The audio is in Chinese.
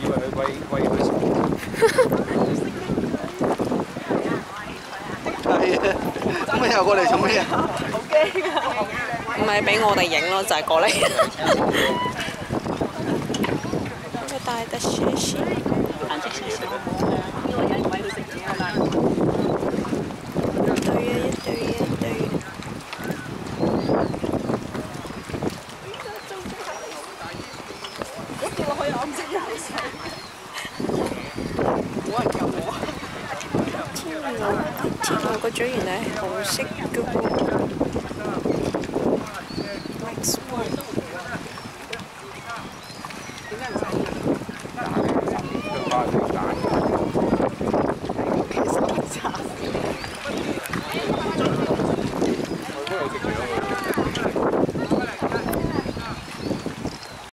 以為佢喂喂佢食。係啊，咁你又過嚟做咩啊？唔係俾我哋影咯，就係過嚟我可以攬住右。冇人我。天外個嘴原來係紅色嘅喎。